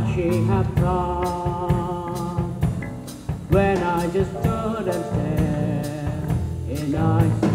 what she had thought when I just stood and stared in isolation.